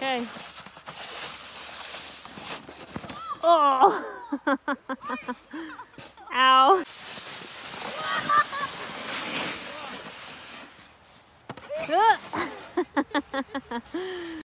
Okay. Oh! Ow. Ugh. Uh.